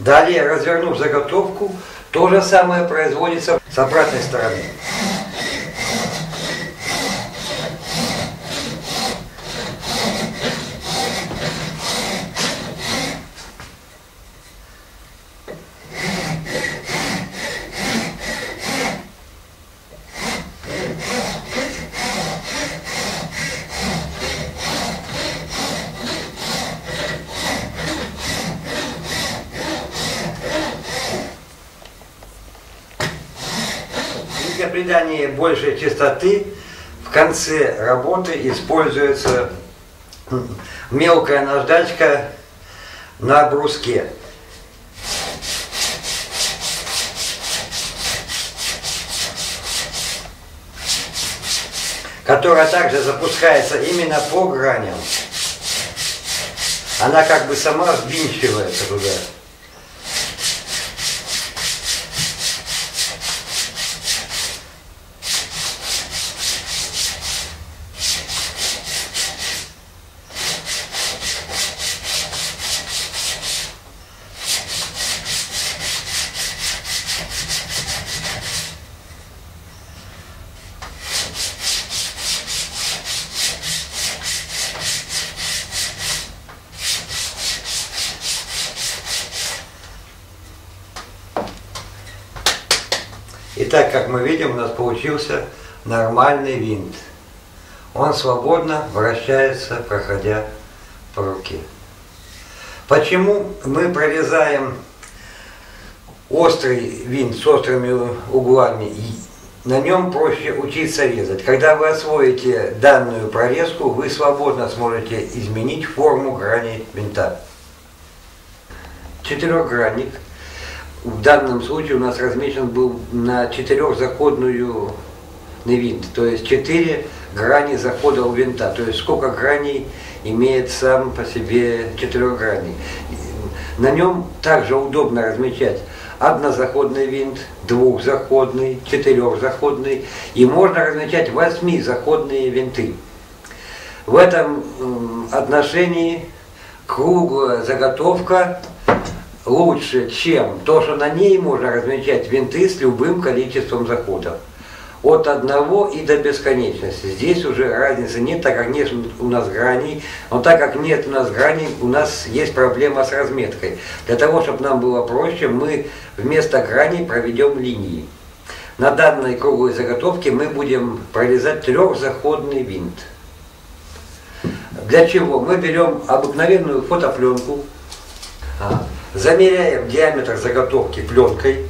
Далее, развернув заготовку, то же самое производится с обратной стороны. Придания большей частоты в конце работы используется мелкая наждачка на бруске. которая также запускается именно по граням. Она как бы сама ввинчивается туда. Итак, как мы видим, у нас получился нормальный винт. Он свободно вращается, проходя по руке. Почему мы прорезаем острый винт с острыми углами? На нем проще учиться резать. Когда вы освоите данную прорезку, вы свободно сможете изменить форму грани винта. Четырехгранник – в данном случае у нас размечен был на четырехзаходную винт, то есть четыре грани захода у винта, то есть сколько граней имеет сам по себе четырехгранник. На нем также удобно размечать однозаходный винт, двухзаходный, четырехзаходный и можно размечать восьмизаходные винты. В этом отношении круглая заготовка лучше, чем то, что на ней можно размечать винты с любым количеством заходов. От одного и до бесконечности. Здесь уже разницы нет, так как нет у нас граней. Но так как нет у нас граней, у нас есть проблема с разметкой. Для того, чтобы нам было проще, мы вместо граней проведем линии. На данной круглой заготовке мы будем прорезать трехзаходный винт. Для чего? Мы берем обыкновенную фотопленку, а, Замеряем диаметр заготовки пленкой.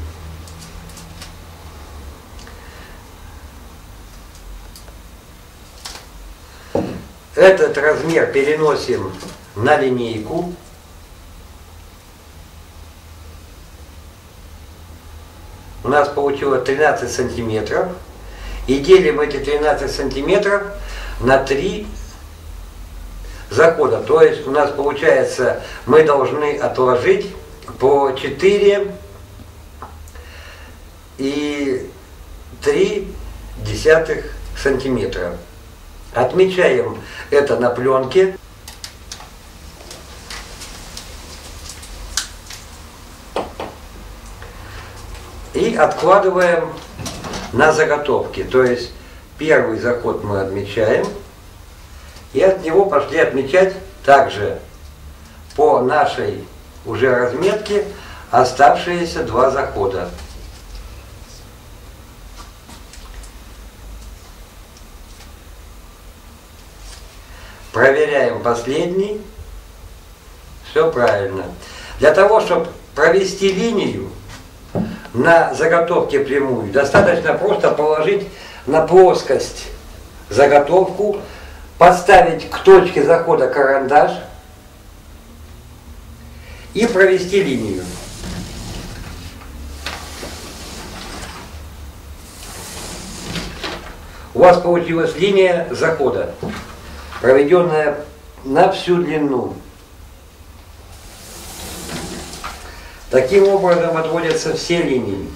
Этот размер переносим на линейку. У нас получилось 13 сантиметров. И делим эти 13 сантиметров на 3 захода. То есть у нас получается, мы должны отложить по 4 и 3 десятых сантиметра. Отмечаем это на пленке. И откладываем на заготовки. То есть первый заход мы отмечаем. И от него пошли отмечать также по нашей уже разметке оставшиеся два захода. Проверяем последний. Все правильно. Для того, чтобы провести линию на заготовке прямую, достаточно просто положить на плоскость заготовку подставить к точке захода карандаш и провести линию. У вас получилась линия захода, проведенная на всю длину. Таким образом отводятся все линии.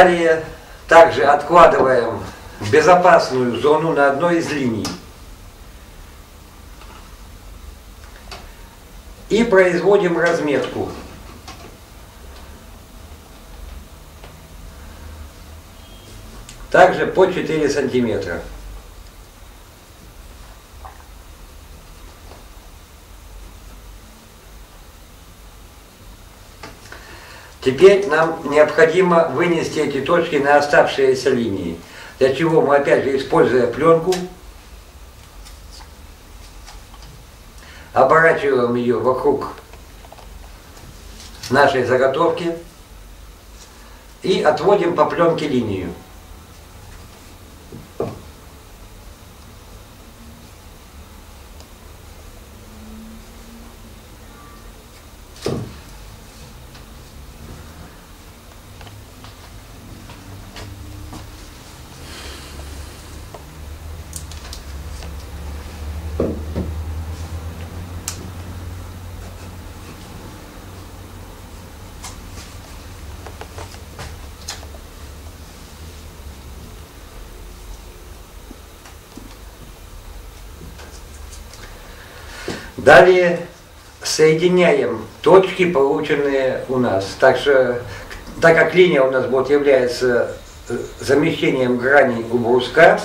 Далее также откладываем безопасную зону на одной из линий. И производим разметку. Также по 4 сантиметра. Теперь нам необходимо вынести эти точки на оставшиеся линии. Для чего мы опять же, используя пленку, оборачиваем ее вокруг нашей заготовки и отводим по пленке линию. Далее соединяем точки, полученные у нас. Так что, так как линия у нас вот является э, замещением граней у бруска,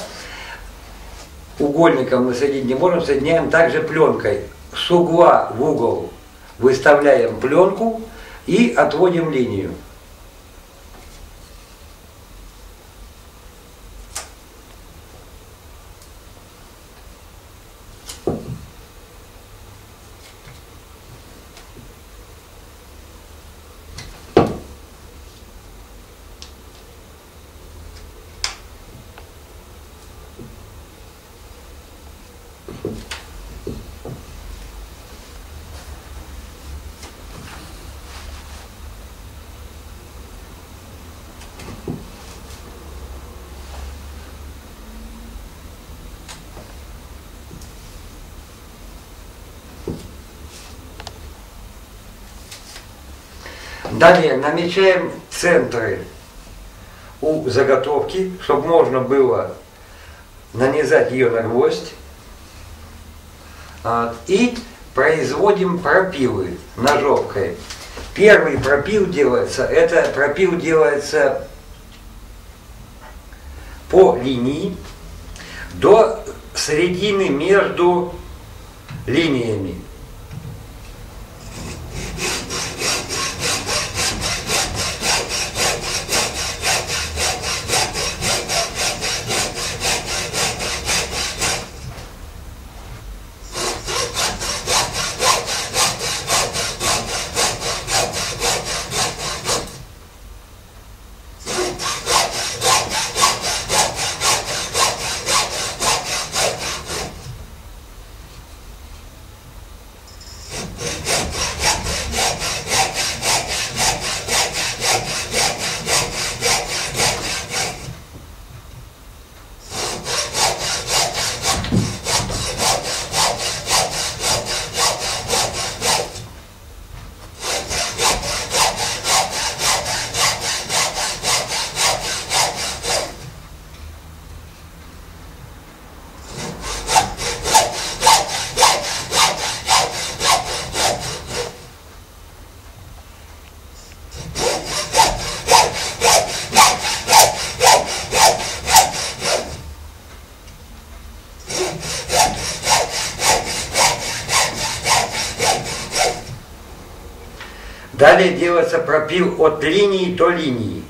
угольником мы соединить не можем, соединяем также пленкой. С угла в угол выставляем пленку и отводим линию. Далее намечаем центры у заготовки, чтобы можно было нанизать ее на гвоздь. И производим пропилы ножовкой. Первый пропил делается, это пропил делается по линии до середины между линиями. Далее делается пропил от линии до линии.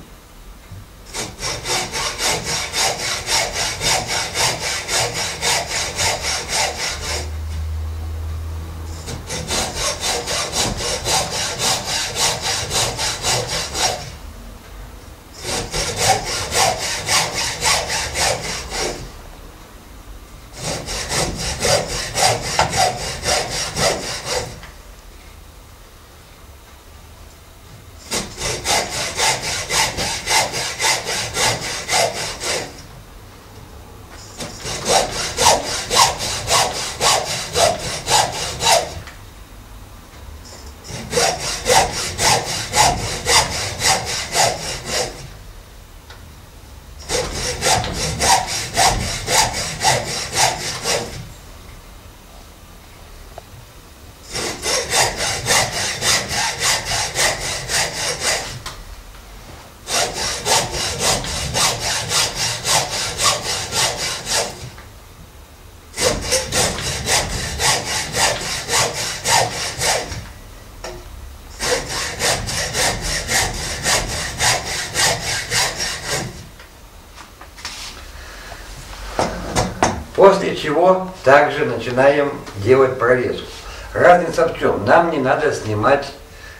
Также начинаем делать прорезку. Разница в чем? Нам не надо снимать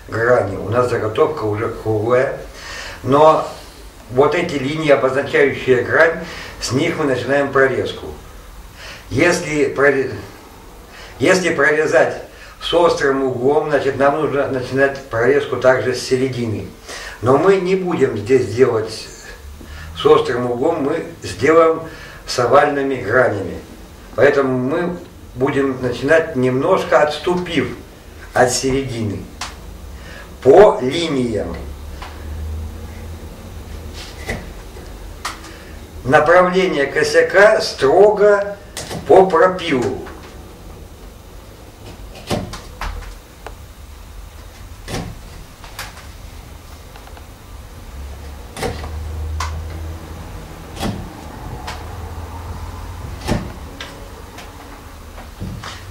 грани. У нас заготовка уже круглая. Но вот эти линии, обозначающие грань, с них мы начинаем прорезку. Если, прорез... Если прорезать с острым углом, значит нам нужно начинать прорезку также с середины. Но мы не будем здесь делать с острым углом, мы сделаем с овальными гранями. Поэтому мы будем начинать немножко отступив от середины по линиям. Направление косяка строго по пропилу.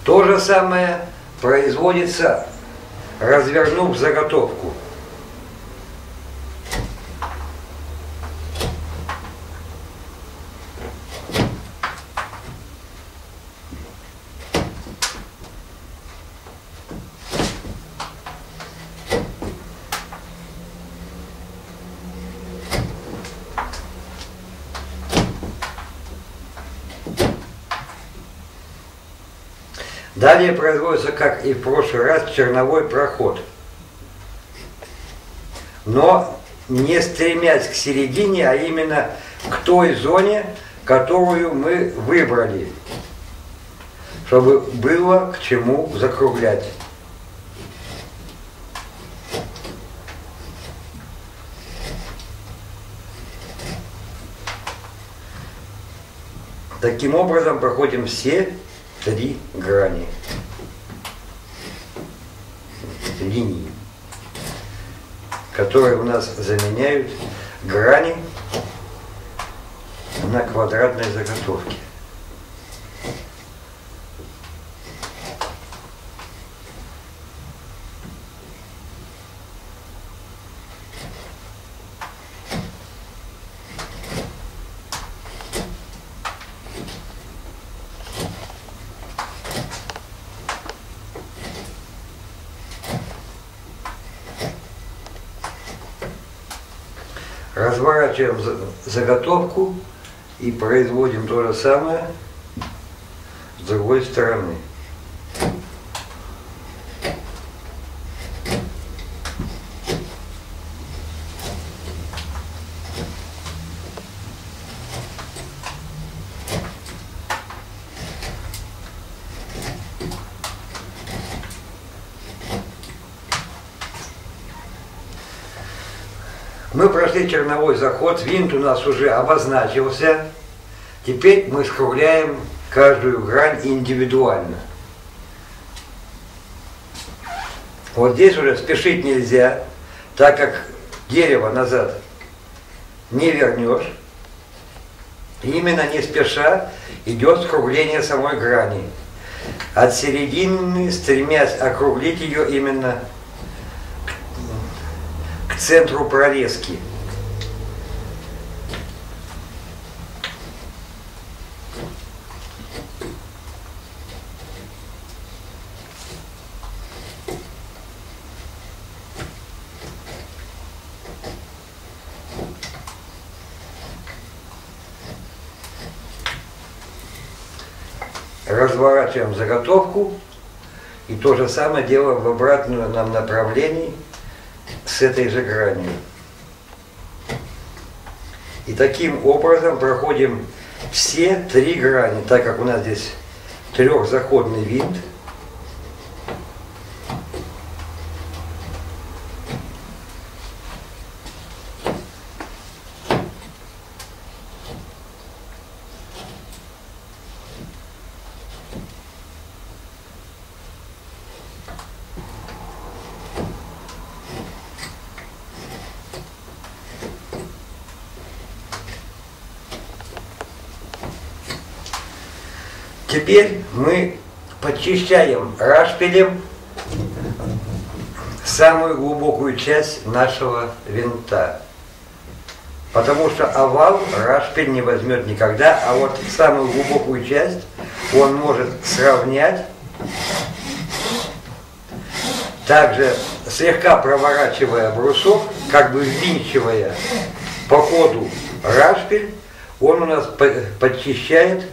То же самое производится, развернув заготовку. Далее производится, как и в прошлый раз, черновой проход. Но не стремясь к середине, а именно к той зоне, которую мы выбрали, чтобы было к чему закруглять. Таким образом проходим все три грани линии, которые у нас заменяют грани на квадратной заготовке. Разворачиваем заготовку и производим то же самое с другой стороны. Черновой заход, винт у нас уже обозначился. Теперь мы скругляем каждую грань индивидуально. Вот здесь уже спешить нельзя, так как дерево назад не вернешь. Именно не спеша идет скругление самой грани. От середины, стремясь округлить ее именно к центру прорезки. Разворачиваем заготовку и то же самое делаем в обратную нам направлении с этой же гранью. И таким образом проходим все три грани, так как у нас здесь трехзаходный винт. Теперь мы подчищаем рашпилем самую глубокую часть нашего винта. Потому что овал рашпиль не возьмет никогда, а вот самую глубокую часть он может сравнять, также слегка проворачивая брусок, как бы ввинчивая по ходу рашпиль, он у нас подчищает